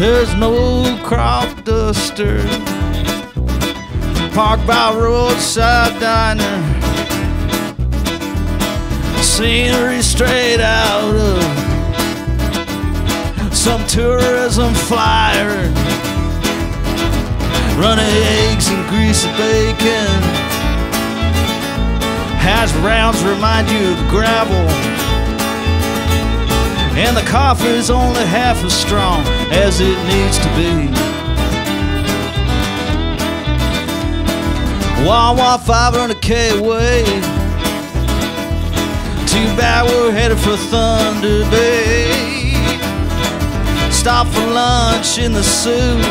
There's no crop duster. Parked by roadside diner. Scenery straight out of some tourism flyer. Running eggs and greasy bacon. Hash browns remind you of gravel. And the coffee's only half as strong as it needs to be. Wawa 500k away. Too bad we're headed for Thunder Bay. Stop for lunch in the Soo.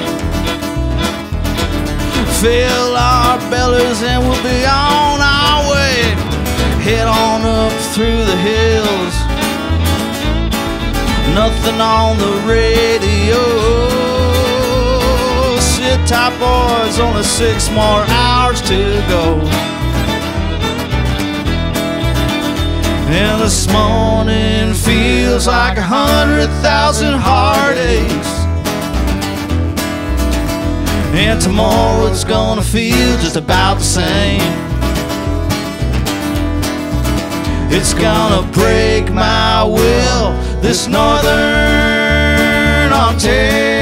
Fill our bellies and we'll be on our way. Head on up through the hills. Nothing on the radio. Sit tight, boys, only six more hours to go. And this morning feels like a hundred thousand heartaches. And tomorrow it's gonna feel just about the same. It's gonna break my will, this northern Ontario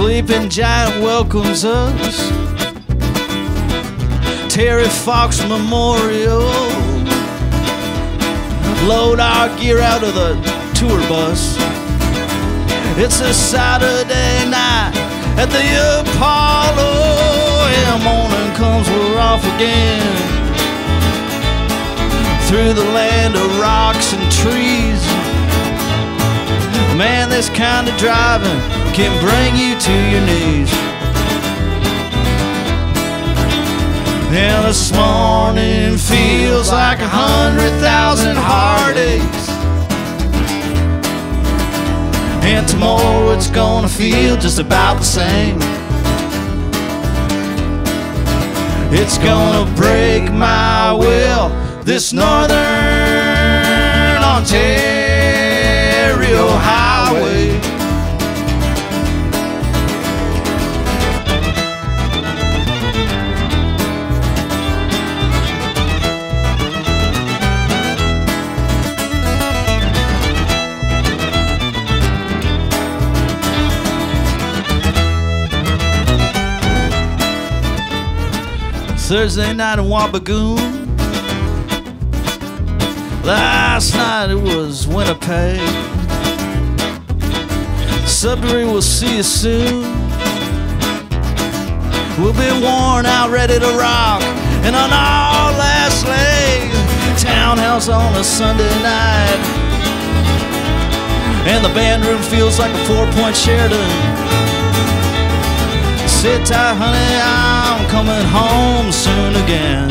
Sleeping Giant welcomes us. Terry Fox Memorial. Load our gear out of the tour bus. It's a Saturday night at the Apollo. And morning comes, we're off again. Through the land of rocks and trees. Man, this kind of driving can bring you to your knees. And this morning feels like a hundred thousand heartaches. And tomorrow it's gonna feel just about the same. It's gonna break my will, this northern Ontario highway. Thursday night in Wabigoon. Last night it was Winnipeg. Sudbury will see you soon. We'll be worn out, ready to rock, and on our last leg, townhouse on a Sunday night. And the band room feels like a four-point Sheraton. Sit tight, honey, I'm coming home soon again.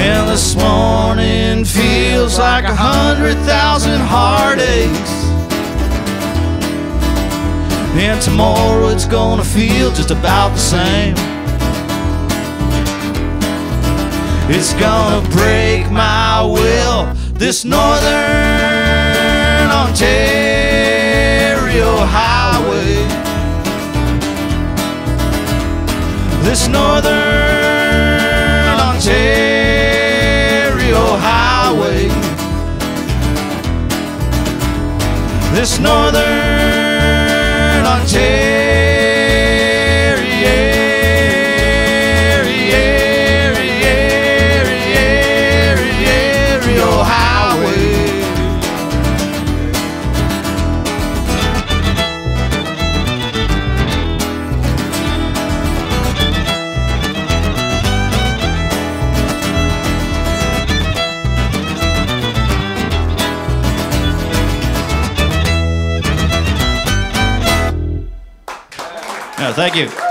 And this morning feels like a hundred thousand heartaches. And tomorrow it's gonna feel just about the same. It's gonna break my will, this northern Ontario highway. This northern This northern Yeah, thank you.